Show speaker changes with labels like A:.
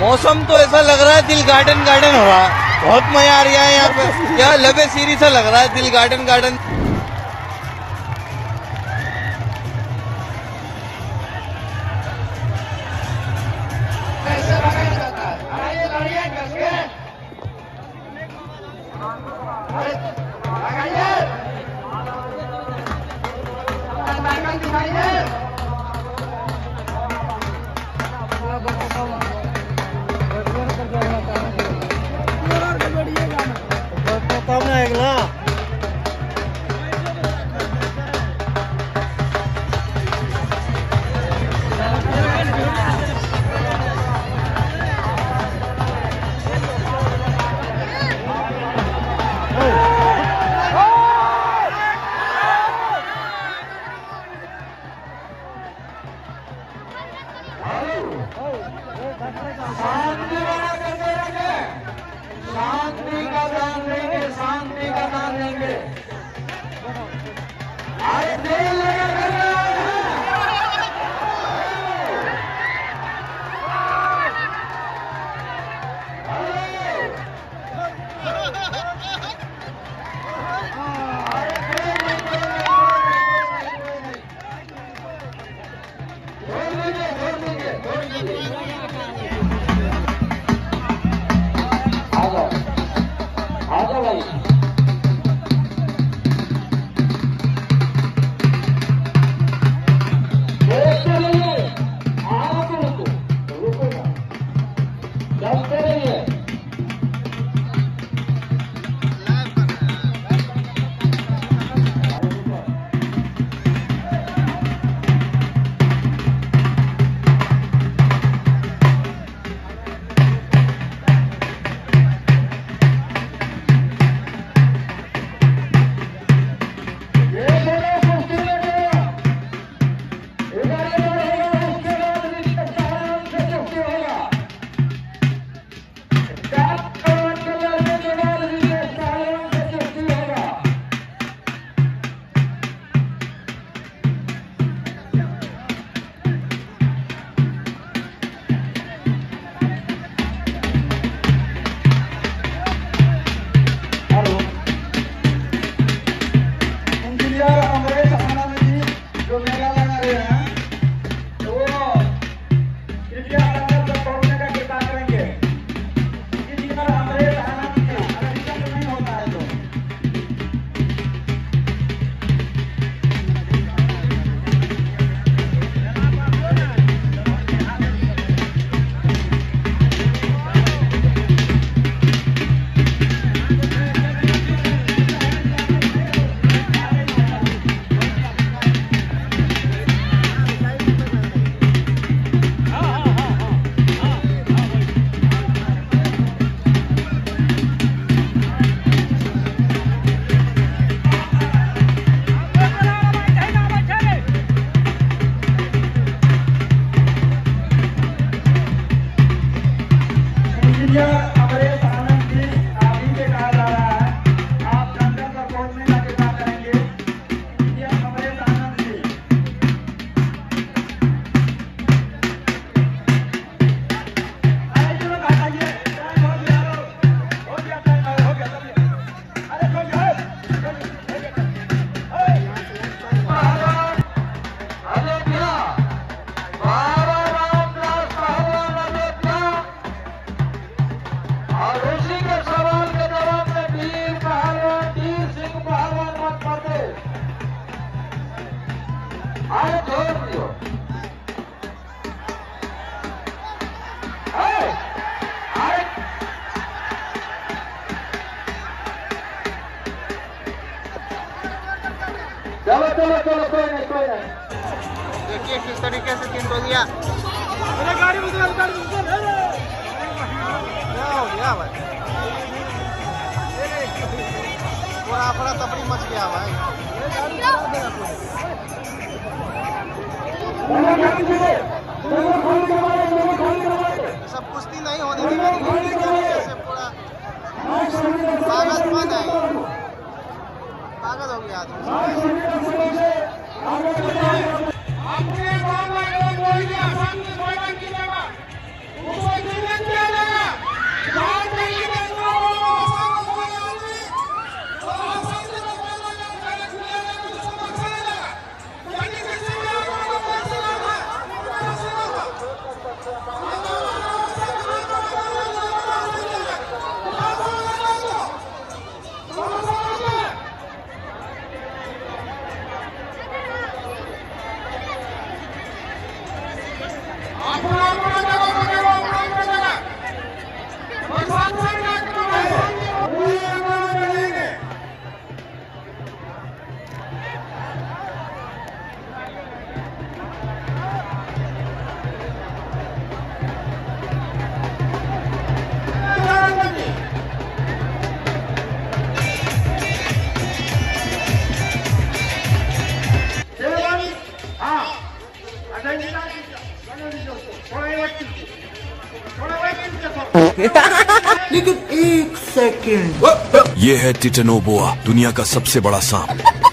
A: मौसम तो ऐसा लग रहा है दिल गार्डन गार्डन हो रहा है बहुत मज़ा आ रहा है यहाँ पे। यहाँ लबे सीरी सा लग रहा है दिल गार्डन गार्डन।
B: चलो कोई नहीं कोई नहीं
A: देखिए किस तरीके से तीन हो गया क्या हो गया भाई पूरा अफड़ा तफड़ी मच गया भाई सब कुश्ती नहीं होने इस तरीके से पूरा पागल बन है पागल हो गया आदमी
B: Thank you. 啊 व्यवस्थित
C: ये है टिटनोबोआ दुनिया का सबसे बड़ा सांप।